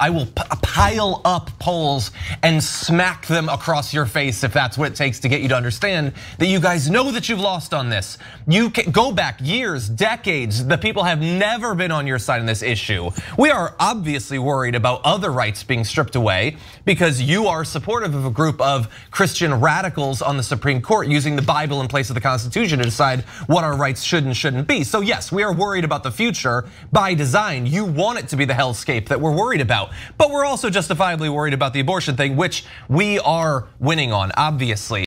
I will pile up polls and smack them across your face if that's what it takes to get you to understand that you guys know that you've lost on this. You can go back years, decades. The people have never been on your side on this issue. We are obviously worried about other rights being stripped away because you are supportive of a group of Christian radicals on the Supreme Court using the Bible in place of the Constitution to decide what our rights should and shouldn't be. So yes, we are worried about the future by design. You want it to be the hellscape that we're worried about. But we're also justifiably worried about the abortion thing, which we are winning on, obviously.